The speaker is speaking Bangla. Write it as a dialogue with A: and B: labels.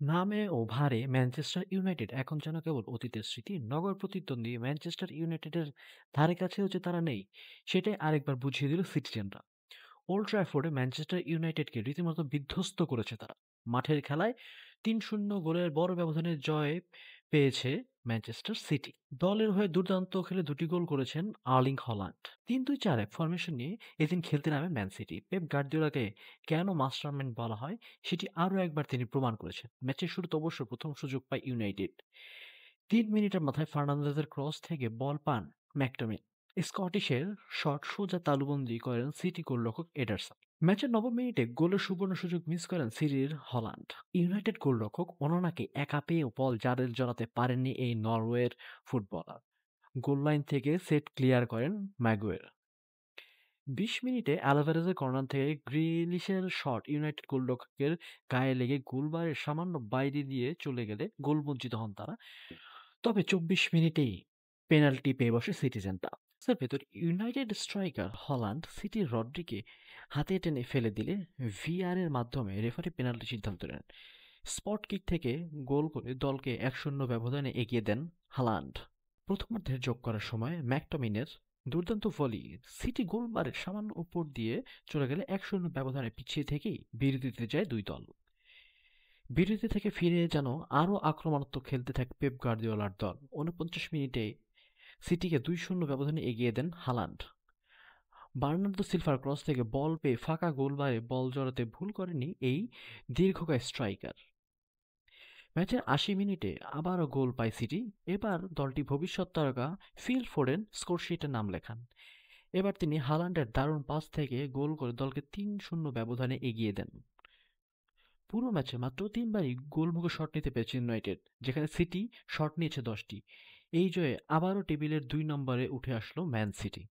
A: নামে ও ভারে ম্যানচেস্টার ইউনাইটেড এখন যেন কেবল অতীতের স্মৃতি। নগর প্রতিদ্বন্দ্বী ম্যানচেস্টার ইউনাইটেডের ধারে কাছেও যে তারা নেই, সেটাই আরেকবার বুঝিয়ে দিল সিটিজেনরা। ওল্ড ট্র্যাফোর্ডে ম্যানচেস্টার ইউনাইটেডকে রীতিমতো বিধ্বস্ত করেছে তারা। মাঠের খেলায় ৩-০ গোলের বড় ব্যবধানে জয় পেয়েছে ম্যানচেস্টার সিটি। দলের হয়ে দুর্দান্ত খেলে দুটি গোল করেছেন আর্লিং হল্যান্ড। ৩-২-৪-১ ফরমেশন নিয়ে এদিন খেলতে নামে ম্যান সিটি। পেপ গার্দিওলাকে কেন মাস্টারম্যান বলা হয় সেটি আরও একবার তিনি প্রমাণ করেছেন। ম্যাচের শুরুতে অবশ্য প্রথম সুযোগ পায় ইউনাইটেড। তিন মিনিটের মাথায় ফার্নান্দেজের ক্রস থেকে বল পান ম্যাকটমিন। স্কটিশের শট সোজা তালুবন্দি করেন সিটি গোলরক্ষক এডারসন। ম্যাচের নবম মিনিটে গোলের সুবর্ণ সুযোগ মিস করেন সিটির হল্যান্ড। ইউনাইটেড গোলরক্ষক ওনানাকে একা পেয়েও বল জারেল জড়াতে পারেননি এই নরওয়ের ফুটবলার। গোল লাইন থেকে সেট ক্লিয়ার করেন ম্যাগুয়ের। বিশ মিনিটে অ্যালভারেজের কর্নার থেকে গ্রিলিশের শট ইউনাইটেড গোলরক্ষকের গায়ে লেগে গোলবারের সামান্য বাইরে দিয়ে চলে গেলে গোল বঞ্চিত হন তারা। তবে চব্বিশ মিনিটেই পেনাল্টি পেয়ে বসে সিটিজেনরা। এর ভেতর ইউনাইটেড স্ট্রাইকার হল্যান্ড সিটির রড্রিকে হাতে টেনে ফেলে দিলে ভিআর এর মাধ্যমে রেফারি পেনাল্টি সিদ্ধান্ত নেন। স্পট কিক থেকে গোল করে দলকে এক শূন্য ব্যবধানে এগিয়ে দেন হালান্ড। প্রথমার্ধের যোগ করার সময় ম্যাকটমিনের দুর্দান্ত ভলি সিটি গোলবারের সামান্য উপর দিয়ে চলে গেলে এক শূন্য ব্যবধানে পিছিয়ে থেকেই বিরতিতে যায় দুই দল বিরতি থেকে ফিরে যেন আরও আক্রমণাত্মক খেলতে থাকে পেপ গার্দিওলার দল উনপঞ্চাশ মিনিটে সিটিকে দুই শূন্য ব্যবধানে এগিয়ে দেন হালান্ড। বার্নার্দো সিলভার ক্রস থেকে বল পেয়ে ফাঁকা গোলবারে বল জড়াতে ভুল করেনি এই দীর্ঘকায় স্ট্রাইকার। ম্যাচের আশি মিনিটে আবারও গোল পায় সিটি। এবার দলটি ভবিষ্যৎ তারকা ফিল ফোরেন স্কোরশিটে নাম লেখান। এবার তিনি হালান্ডের দারুণ পাস থেকে গোল করে দলকে তিন শূন্য ব্যবধানে এগিয়ে দেন। পুরো ম্যাচে মাত্র তিনবারই গোলমুখে শট নিতে পেরেছে ইউনাইটেড, যেখানে সিটি শট নিয়েছে দশটি। এই জয়ে আবারও টেবিলের দুই নম্বরে উঠে আসলো ম্যান সিটি।